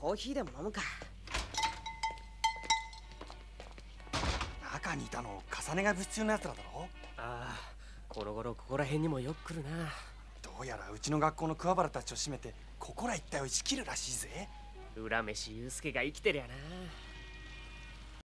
コーヒーでも飲むか。中にいたの重ねが物中のやつらだろ？ああこの頃ここら辺にもよく来るなどうやらうちの学校の桑原たちを閉めてここら一帯を打ち切るらしいぜ裏飯祐介が生きてりゃな。